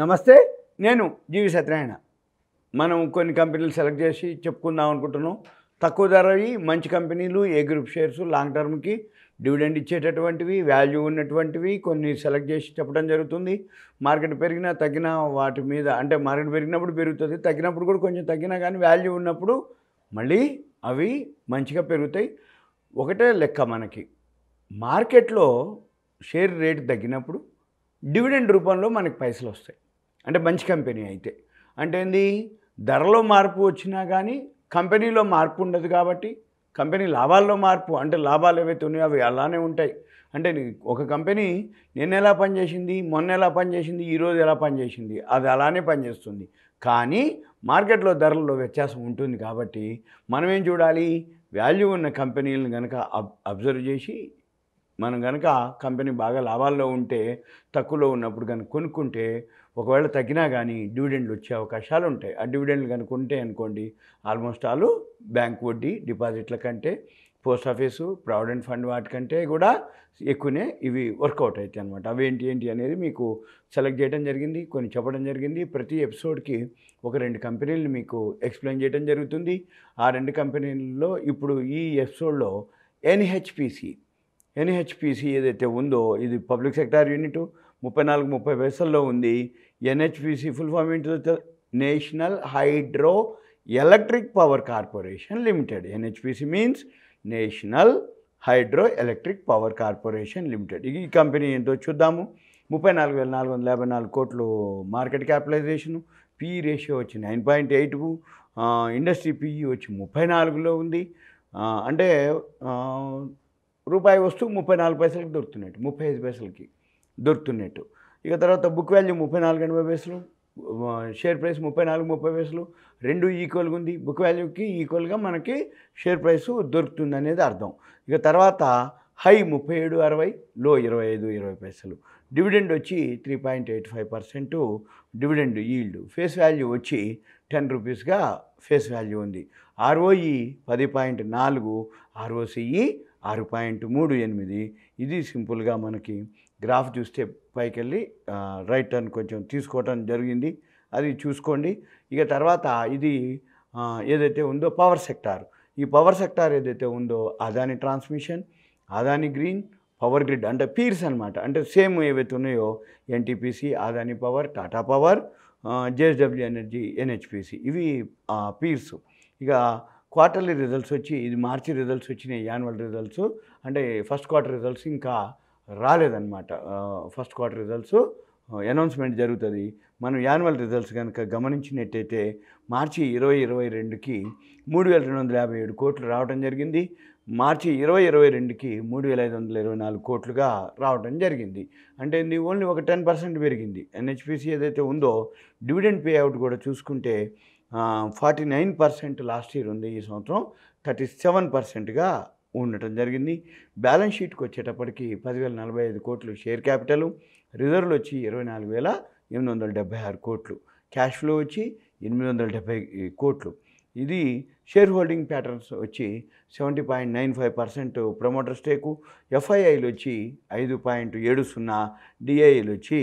నమస్తే నేను జీవి సత్యనారాయణ. మనం కొన్ని కంపెనీలు సెలెక్ట్ చేసి చెప్పుకుందాం అనుకుంటున్నాం. తక్కువ ధరవి మంచి కంపెనీలు ఏ గ్రూప్ షేర్స్ లాంగ్ టర్మ్కి డివిడెండ్ ఇచ్చేటటువంటివి వాల్యూ ఉన్నటువంటివి కొన్ని సెలెక్ట్ చేసి చెప్పడం జరుగుతుంది. మార్కెట్ పెరిగినా తగ్గినా వాటి మీద అంటే మార్కెట్ పెరిగినప్పుడు పెరుగుతుంది తగ్గినప్పుడు కూడా కొంచెం తగ్గినా కానీ వాల్యూ ఉన్నప్పుడు మళ్ళీ అవి మంచిగా పెరుగుతాయి. ఒకటే లెక్క మనకి. మార్కెట్లో షేర్ రేటు తగ్గినప్పుడు డివిడెండ్ రూపంలో మనకి పైసలు వస్తాయి అంటే మంచి కంపెనీ అయితే. అంటే ఏంది? ధరలో మార్పు వచ్చినా కానీ కంపెనీలో మార్పు ఉండదు కాబట్టి కంపెనీ లాభాల్లో మార్పు అంటే లాభాలు ఏవైతే ఉన్నాయో అవి అలానే ఉంటాయి. అంటే ఒక కంపెనీ నిన్న ఎలా పనిచేసింది? మొన్న ఎలా పనిచేసింది? ఈరోజు ఎలా పనిచేసింది? అది అలానే పనిచేస్తుంది. కానీ మార్కెట్లో ధరల్లో వ్యత్యాసం ఉంటుంది కాబట్టి మనం ఏం చూడాలి? వాల్యూ ఉన్న కంపెనీలను కనుక అబ్ అబ్జర్వ్ చేసి మనం కనుక కంపెనీ బాగా లాభాల్లో ఉంటే తక్కువలో ఉన్నప్పుడు కనుక కొనుక్కుంటే ఒకవేళ తగ్గినా కానీ డివిడెండ్లు వచ్చే అవకాశాలు ఉంటాయి. ఆ డివిడెండ్లు కనుక ఉంటే అనుకోండి ఆల్మోస్ట్ ఆల్ బ్యాంక్ వడ్డీ డిపాజిట్ల కంటే పోస్ట్ ఆఫీసు ప్రావిడెంట్ ఫండ్ వాటికంటే కూడా ఎక్కువనే ఇవి వర్కౌట్ అవుతాయి అనమాట అవి ఏంటి ఏంటి అనేది మీకు సెలెక్ట్ చేయడం జరిగింది కొన్ని చెప్పడం జరిగింది. ప్రతి ఎపిసోడ్కి ఒక రెండు కంపెనీలు మీకు ఎక్స్ప్లెయిన్ చేయడం జరుగుతుంది. ఆ రెండు కంపెనీల్లో ఇప్పుడు ఈ ఎపిసోడ్లో ఎన్హెచ్పిసి ఎన్హెచ్పిసి ఏదైతే ఉందో ఇది పబ్లిక్ సెక్టార్ యూనిట్ ముప్పై నాలుగు ముప్పై పైసల్లో ఉంది. ఎన్హెచ్పిసి ఫుల్ ఫామ్ ఏంటో national hydro electric power corporation limited. NHPC means national hydro electric power corporation limited. ఈ కంపెనీ ఏంటో చూద్దాము. ముప్పై నాలుగు వేల నాలుగు వందల యాభై నాలుగు కోట్లు మార్కెట్ క్యాపిటలైజేషను. పీ రేషియో వచ్చి nine point eight industry PE వచ్చి ముప్పై నాలుగులో ఉంది. అంటే రూపాయి వస్తువు ముప్పై నాలుగు పైసలకి దొరుకుతున్నట్టు ముప్పై ఐదు పైసలకి. దొరుకుతున్నట్టు. ఇక తర్వాత బుక్ వాల్యూ ముప్పై నాలుగు ఎనభై పైసలు షేర్ ప్రైస్ ముప్పై నాలుగు ముప్పై పైసలు రెండు ఈక్వల్గా ఉంది. బుక్ వాల్యూకి ఈక్వల్గా మనకి షేర్ ప్రైస్ దొరుకుతుంది అనేది అర్థం. ఇక తర్వాత హై ముప్పై ఏడు అరవై లో ఇరవై ఐదు ఇరవై పైసలు. డివిడెండ్ వచ్చి three point eight five percent. Dividend yield face value వచ్చి టెన్ రూపీస్గా ఫేస్ వాల్యూ ఉంది. ఆర్ఓఈ పది పాయింట్ నాలుగు ఆర్ఓసిఈ ఆరు పాయింట్ మూడు ఎనిమిది. ఇది సింపుల్గా మనకి గ్రాఫ్ చూస్తే పైకి వెళ్ళి రైట్ టర్న్ కొంచెం తీసుకోవటం జరిగింది. అది చూసుకోండి. ఇక తర్వాత ఇది ఏదైతే ఉందో పవర్ సెక్టార్. ఈ పవర్ సెక్టార్ ఏదైతే ఉందో Adani transmission Adani green power grid అంటే పీర్స్ అనమాట అంటే సేమ్ ఏవైతే ఉన్నాయో NTPC Adani power Tata power JSW energy NHPC. ఇవి పీర్స్. ఇక క్వార్టర్లీ రిజల్ట్స్ వచ్చి ఇది మార్చి రిజల్ట్స్ వచ్చినాయి యాన్యువల్ రిజల్ట్స్. అంటే ఫస్ట్ క్వార్టర్ రిజల్ట్స్ ఇంకా రాలేదన్నమాట. ఫస్ట్ క్వార్టర్ రిజల్ట్స్ అనౌన్స్మెంట్ జరుగుతుంది. మనం యాన్యువల్ రిజల్ట్స్ కనుక గమనించినట్టయితే మార్చి ఇరవై ఇరవై రెండుకి మూడు వేల రెండు వందల యాభై ఏడు కోట్లు రావడం జరిగింది. మార్చి ఇరవై ఇరవై రెండుకి మూడు వేల ఐదు వందల ఇరవై నాలుగు కోట్లుగా రావడం జరిగింది. అంటే ఇది ఓన్లీ ఒక టెన్ పర్సెంట్ పెరిగింది. ఎన్హెచ్పిసి ఏదైతే ఉందో డివిడెండ్ పే అవుట్ కూడా చూసుకుంటే forty nine percent last year ఉంది ఈ సంవత్సరం. థర్టీ సెవెన్ పర్సెంట్గా ఉండటం జరిగింది. బ్యాలెన్స్ షీట్కి వచ్చేటప్పటికి పదివేల నలభై ఐదు కోట్లు షేర్ క్యాపిటల్ రిజర్వ్లు వచ్చి ఇరవై నాలుగు వేల ఎనిమిది వందల డెబ్బై ఆరు కోట్లు. క్యాష్ ఫ్లో వచ్చి ఎనిమిది వందల డెబ్బై కోట్లు. ఇది షేర్ హోల్డింగ్ ప్యాటర్న్స్ వచ్చి seventy point nine five percent promoter stake ఎఫ్ఐఐలు వచ్చి ఐదు పాయింట్ ఏడు సున్నా డిఐలు వచ్చి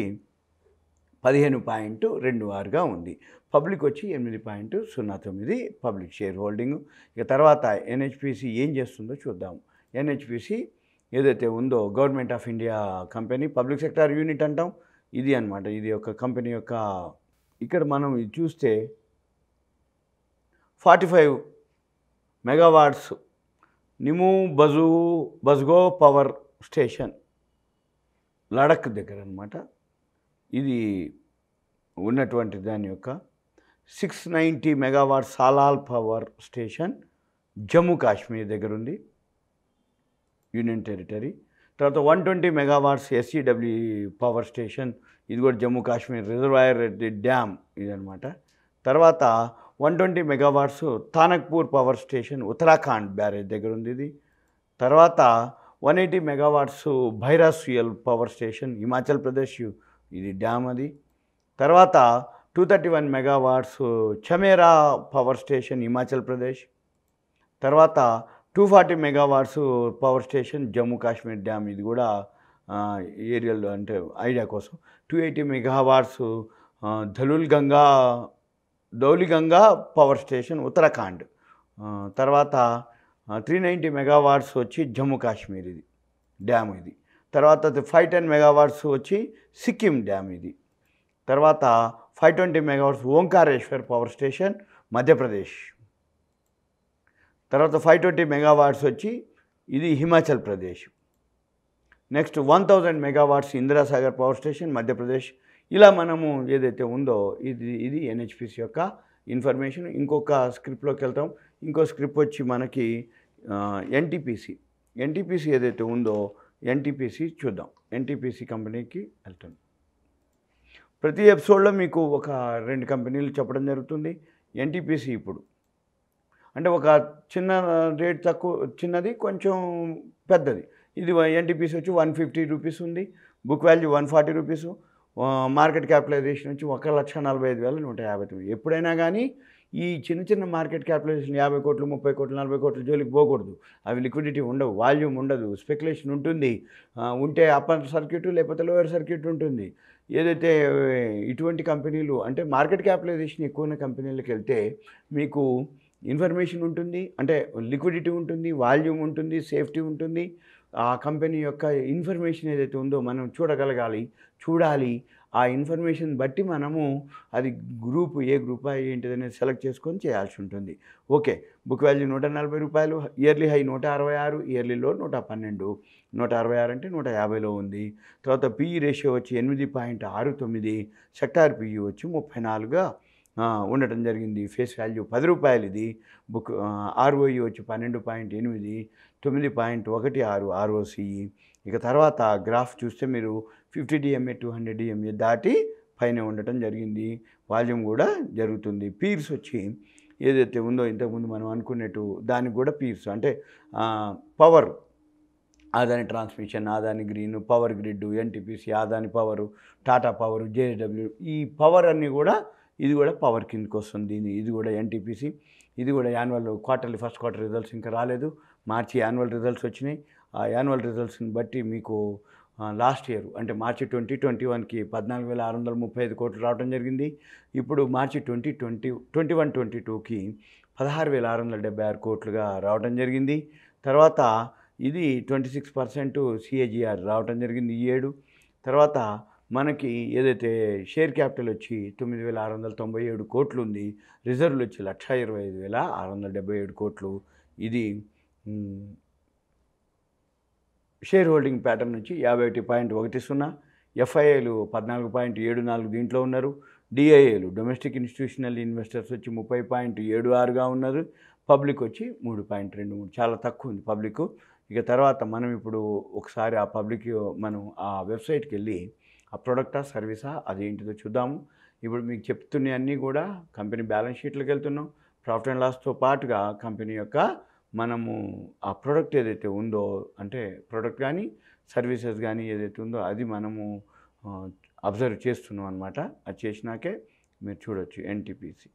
పదిహేను పాయింట్ రెండు ఆరుగా ఉంది. పబ్లిక్ వచ్చి ఎనిమిది పాయింట్ సున్నా తొమ్మిది పబ్లిక్ షేర్ హోల్డింగ్. ఇక తర్వాత ఎన్హెచ్పిసి ఏం చేస్తుందో చూద్దాం. ఎన్హెచ్పిసి ఏదైతే ఉందో government of India company public sector unit అంటాం. ఇది అన్నమాట. ఇది ఒక కంపెనీ యొక్క ఇక్కడ మనం ఇది చూస్తే ఫార్టీ ఫైవ్ మెగావాట్స్ నిము బజు బజ్గో పవర్ స్టేషన్ లడక్ దగ్గర అనమాట ఇది ఉన్నటువంటి దాని యొక్క six ninety megawatt Salal power station Jammu Kashmir దగ్గర ఉంది. Union territory. తర్వాత one twenty megawatts SCW power station ఇది కూడా జమ్మూ కాశ్మీర్ రిజర్వాయర్ డ్యామ్ ఇదనమాట తర్వాత one twenty megawatts Tanakpur power station Uttarakhand barrage దగ్గర ఉంది ఇది. తర్వాత one eighty megawatts Bairasiul power station Himachal Pradesh ఇది డ్యామ్ అది. తర్వాత two thirty one megawatts Chamera power station Himachal Pradesh తర్వాత two forty megawatts power station Jammu Kashmir dam ఇది కూడా ఏరియాలో అంటే ఐడియా కోసం. టూ ఎయిటీ మెగావాట్స్ ధలుల్ గంగా ధౌలిగంగా పవర్ స్టేషన్ ఉత్తరాఖండ్ తర్వాత త్రీ నైంటీ మెగావాట్స్ వచ్చి జమ్మూ కాశ్మీర్ ఇది డ్యామ్ ఇది. తర్వాత ఫైవ్ టెన్ మెగావాట్స్ వచ్చి సిక్కిం డ్యామ్ ఇది. తర్వాత five twenty megawatts Omkareshwar power station Madhya Pradesh తర్వాత ఫైవ్ ట్వంటీ మెగావాట్స్ వచ్చి ఇది Himachal Pradesh next one thousand megawatts Indira Sagar power station Madhya Pradesh ఇలా మనము ఏదైతే ఉందో ఇది ఇది ఎన్హెచ్పిసి యొక్క ఇన్ఫర్మేషన్ ఇంకొక స్క్రిప్ట్లోకి వెళ్తాం. ఇంకో స్క్రిప్ట్ వచ్చి మనకి ఎన్టీపీసీ ఎన్టీపీసీ ఏదైతే ఉందో ఎన్టీపీసీ చూద్దాం. ఎన్టీపీసీ కంపెనీకి వెళ్తాం. ప్రతి ఎపిసోడ్లో మీకు ఒక రెండు కంపెనీలు చెప్పడం జరుగుతుంది. ఎన్టీపీసీ ఇప్పుడు. అంటే ఒక చిన్న రేట్ తక్కువ చిన్నది కొంచెం పెద్దది. ఇది ఎన్టీపీసీ వచ్చి వన్ ఫిఫ్టీ రూపీస్ ఉంది. Book value one forty rupees. Market capitalization వచ్చి ఒక లక్ష నలభై ఐదు వేల నూట యాభై తొమ్మిది. ఎప్పుడైనా కానీ ఈ చిన్న చిన్న మార్కెట్ క్యాపిటలైజేషన్ యాభై కోట్లు ముప్పై కోట్లు నలభై కోట్ల జోలికి పోకూడదు. అవి లిక్విడిటీ ఉండవు వాల్యూమ్ ఉండదు స్పెక్యులేషన్ ఉంటుంది. ఉంటే అప్పర్ సర్క్యూట్ లేకపోతే లోయర్ సర్క్యూట్ ఉంటుంది. ఏదైతే ఇటువంటి కంపెనీలు అంటే మార్కెట్ క్యాపిటలైజేషన్ ఎక్కువ ఉన్న కంపెనీలకు వెళ్తే మీకు ఇన్ఫర్మేషన్ ఉంటుంది అంటే లిక్విడిటీ ఉంటుంది వాల్యూమ్ ఉంటుంది సేఫ్టీ ఉంటుంది. ఆ కంపెనీ యొక్క ఇన్ఫర్మేషన్ ఏదైతే ఉందో మనం చూడగలగాలి చూడాలి ఆ ఇన్ఫర్మేషన్ బట్టి మనము అది గ్రూప్ ఏ గ్రూప్ ఏంటిది అనేది సెలెక్ట్ చేసుకొని చేయాల్సి ఉంటుంది. ఓకే బుక్ వాల్యూ నూట నలభై రూపాయలు ఇయర్లీ హై నూట అరవై ఆరు ఇయర్లీలో నూట పన్నెండు. నూట అరవై ఆరు అంటే నూట యాభైలో ఉంది. తర్వాత పిఈ రేషియో వచ్చి ఎనిమిది పాయింట్ ఆరు తొమ్మిది సెక్టార్ పిఈ వచ్చి ముప్పై నాలుగుగా ఉండటం జరిగింది. ఫేస్ వాల్యూ పది రూపాయలు ఇది బుక్ ఆర్ఓఈ వచ్చి పన్నెండు పాయింట్ ఎనిమిది తొమ్మిది పాయింట్ ఒకటి ఆరు ఆర్ఓసిఈ ఇక తర్వాత గ్రాఫ్ చూస్తే మీరు fifty DMA two hundred DMA దాటి పైన ఉండటం జరిగింది. వాల్యూమ్ కూడా జరుగుతుంది. పీర్స్ వచ్చి ఏదైతే ఉందో ఇంతకుముందు మనం అనుకున్నట్టు దానికి కూడా పీర్స్ అంటే power. Adani transmission Adani green power grid NTPC Adani power Tata power JW ఈ పవర్ అన్నీ కూడా ఇది కూడా పవర్ కిందకి వస్తుంది. ఇది ఇది కూడా ఎన్టీపీసీ ఇది కూడా annual quarterly first quarter results ఇంకా రాలేదు. మార్చి యాన్యువల్ రిజల్ట్స్ వచ్చినాయి. ఆ యాన్యువల్ రిజల్ట్స్ని బట్టి మీకు లాస్ట్ ఇయర్ అంటే మార్చి ట్వంటీ ట్వంటీ వన్కి పద్నాలుగు వేల ఆరు వందల ముప్పై ఐదు కోట్లు రావడం జరిగింది. ఇప్పుడు March twenty twenty twenty one twenty టూకి పదహారు వేల ఆరు వందల డెబ్బై ఆరు కోట్లుగా రావడం జరిగింది. తర్వాత ఇది ట్వంటీ సిక్స్ పర్సెంట్ సిఏజిఆర్ రావడం జరిగింది ఈ ఏడు. తర్వాత మనకి ఏదైతే షేర్ క్యాపిటల్ వచ్చి తొమ్మిది వేల ఆరు వందల తొంభై ఏడు కోట్లు ఉంది రిజర్వ్లు వచ్చి లక్ష ఇరవై ఐదు వేల ఆరు వందల డెబ్బై ఏడు కోట్లు. ఇది షేర్ హోల్డింగ్ ప్యాటర్న్ నుంచి యాభై ఒకటి పాయింట్ ఒకటి సున్నా ఎఫ్ఐఏలు పద్నాలుగు పాయింట్ ఏడు నాలుగు దీంట్లో ఉన్నారు. డిఐఏలు డొమెస్టిక్ ఇన్స్టిట్యూషనల్ ఇన్వెస్టర్స్ వచ్చి ముప్పై పాయింట్ ఏడు ఆరుగా ఉన్నారు. పబ్లిక్ వచ్చి మూడు పాయింట్ రెండు మూడు చాలా తక్కువ ఉంది పబ్లిక్. ఇక తర్వాత మనం ఇప్పుడు ఒకసారి ఆ పబ్లిక్ మనం ఆ వెబ్సైట్కి వెళ్ళి ఆ ప్రోడక్టా సర్వీసా అదేంటిదో చూద్దాము. ఇప్పుడు మీకు చెప్తున్నవన్నీ కూడా కంపెనీ బ్యాలెన్స్ షీట్లకు వెళ్తున్నాం. ప్రాఫిట్ అండ్ లాస్తో పాటుగా కంపెనీ యొక్క మనము ఆ ప్రోడక్ట్ ఏదైతే ఉందో అంటే ప్రోడక్ట్ కానీ సర్వీసెస్ కానీ ఏదైతే ఉందో అది మనము అబ్జర్వ్ చేస్తున్నాం అనమాట అది చేసినాకే మీరు చూడొచ్చు ఎన్టీపీసీ.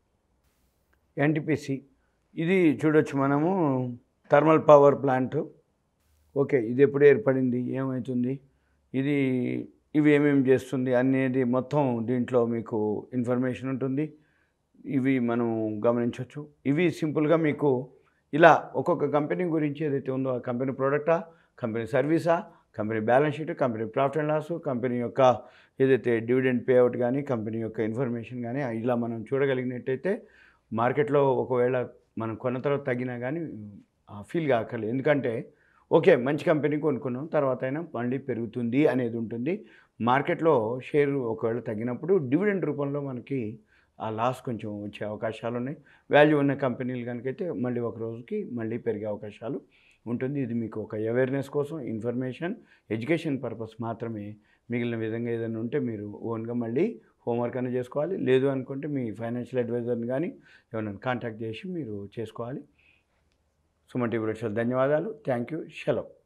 ఎన్టీపీసీ ఇది చూడొచ్చు మనము థర్మల్ పవర్ ప్లాంట్. ఓకే ఇది ఎప్పుడు ఏర్పడింది? ఏమవుతుంది ఇది ఇవి ఏమేమి చేస్తుంది అనేది మొత్తం దీంట్లో మీకు ఇన్ఫర్మేషన్ ఉంటుంది. ఇవి మనం గమనించవచ్చు ఇవి సింపుల్గా మీకు ఇలా ఒక్కొక్క కంపెనీ గురించి ఏదైతే ఉందో ఆ కంపెనీ ప్రోడక్టా company సర్వీసా company balance sheet company profit and loss company యొక్క ఏదైతే డివిడెండ్ పేఅవుట్ కానీ కంపెనీ యొక్క ఇన్ఫర్మేషన్ కానీ ఇలా మనం చూడగలిగినట్టయితే మార్కెట్లో ఒకవేళ మనం కొన్న తర్వాత తగ్గినా కానీ ఫీల్ కాకర్లేదు ఎందుకంటే ఓకే మంచి కంపెనీ కొనుక్కున్నాం. తర్వాత అయినా మళ్ళీ పెరుగుతుంది అనేది ఉంటుంది. మార్కెట్లో షేర్ ఒకవేళ తగ్గినప్పుడు డివిడెండ్ రూపంలో మనకి ఆ లాస్ కొంచెం వచ్చే అవకాశాలు ఉన్నాయి. వాల్యూ ఉన్న కంపెనీలు కనుకైతే మళ్ళీ ఒక రోజుకి మళ్ళీ పెరిగే అవకాశాలు ఉంటుంది. ఇది మీకు ఒక అవేర్నెస్ కోసం ఇన్ఫర్మేషన్ ఎడ్యుకేషన్ పర్పస్ మాత్రమే. మిగిలిన విధంగా ఏదైనా ఉంటే మీరు ఓన్గా మళ్ళీ హోంవర్క్ అనేది చేసుకోవాలి. లేదు అనుకుంటే మీ ఫైనాన్షియల్ అడ్వైజర్ని కానీ ఎవరైనా కాంటాక్ట్ చేసి మీరు చేసుకోవాలి. సుమన్ టీవీ ధన్యవాదాలు. Thank you. సెలవు